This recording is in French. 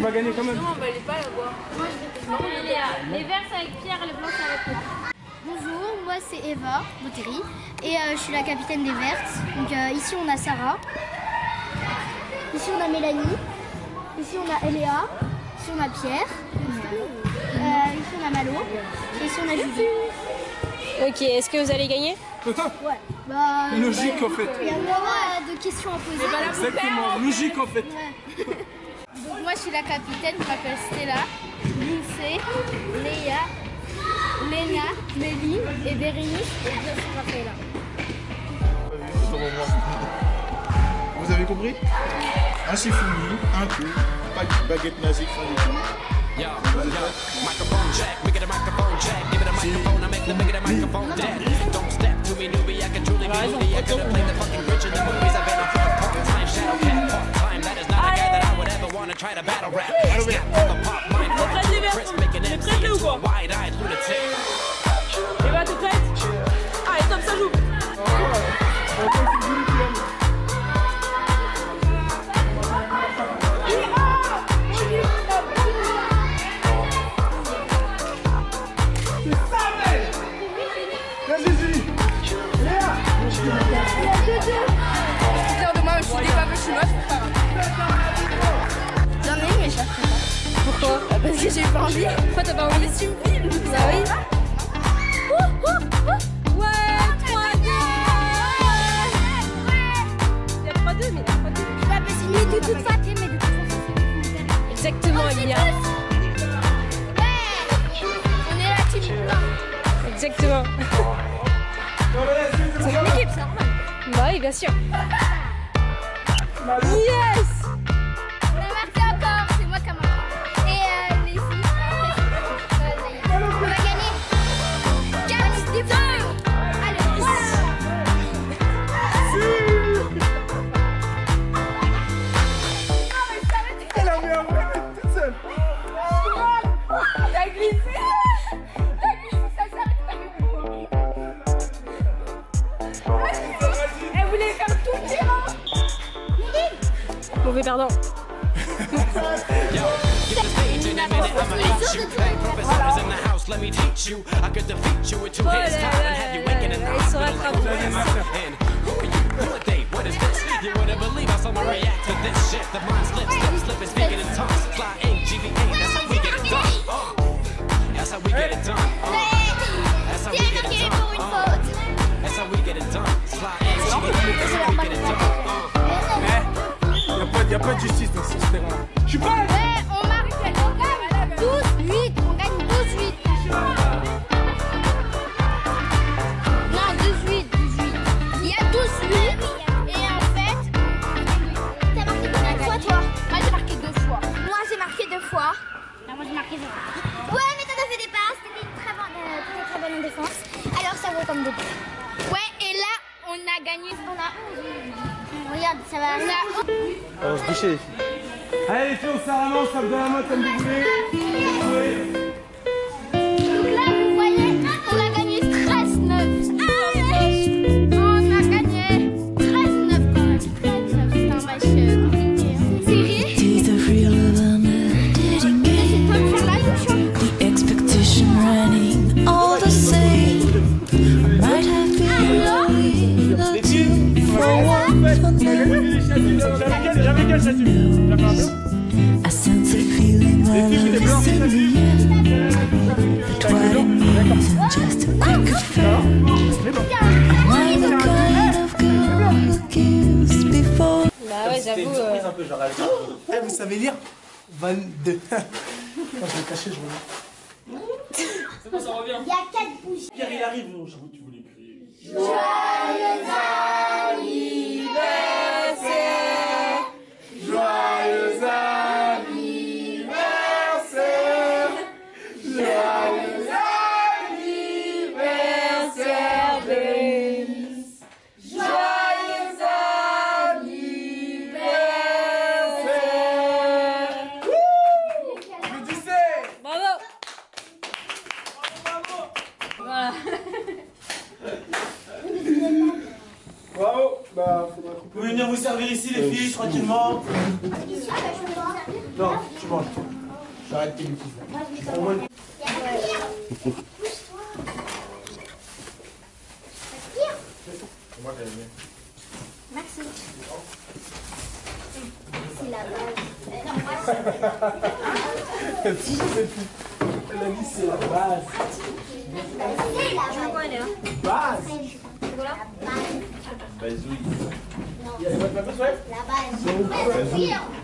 vas gagner quand même. Non, bah, il est pas là-bas. Les verts c'est avec Pierre, les blancs c'est avec moi. Bonjour, moi c'est Eva Boteri et euh, je suis la capitaine des Vertes. Donc euh, ici on a Sarah, ici on a Mélanie, ici on a Eléa, ici on a Pierre, euh, ici on a Malo et ici on a Julie. Ok, est-ce que vous allez gagner? Ouais. Bah, Logique en fait. il y a moins de questions à poser. Exactement, logique en fait. Donc, moi, je suis la capitaine. Je m'appelle Stella, Lindsay, Léa, Léna, Méline et Bérénice. Et bien sûr, Raphaëla. Vous avez compris? Un chifouni, un coup, pas de baguette magique, rien du tout. Yo, yo, microphone check, we get a microphone check. Give it a microphone, I make the bigger the microphone dead. a battle rap. Parce que j'ai pas envie. Pourquoi t'as pas envie Tu me filmes Bah oui. Ouais, 3-2 Il y a 3-2, mais il y a 3-2. Je vais appeler mais de toute façon, mais de toute façon. Exactement, Emilia. On est la team Exactement. C'est une équipe, ça. Bah oui, bien sûr. House, let me teach you. I could defeat you with two hands and have you the who are you? Who are they? What is this? You wouldn't believe how someone react to this shit. The mind slips, slip, slipping, Mais y a pas, de justice dans ce terrain. Je suis pas. Ouais, on marque. On gagne 12-8. On gagne 12-8. Non, 18. 18. Il y a 12-8. Et en fait. T'as marqué combien de fois, toi? Moi j'ai marqué deux fois. Moi, j'ai marqué deux fois. Ah, moi, j'ai marqué zéro. Ouais, mais t'en as fait des passes. T'étais une très bonne, euh, très bonne en défense. Alors, ça vaut comme deux points. Ouais, et là, on a gagné. On a 11. Regarde, ça va. On a On va se boucher. Allez les filles, on main, on se tape dans la main comme vous voulez. Before? Bah ouais, j'avoue. euh, un peu, genre, Eh, vous savez lire 22. Quand je l'ai caché, je reviens. Il y a 4 bougies. Pierre, il arrive, non, je tu voulais crier. Joyeux Vous servir ici, les filles, tranquillement. Non, tu manges. J'arrête tes bêtises. Merci. C'est la base. Elle a dit c'est la base. C'est la base. Base Bazouille. Il y a pas de papier, ouais La base.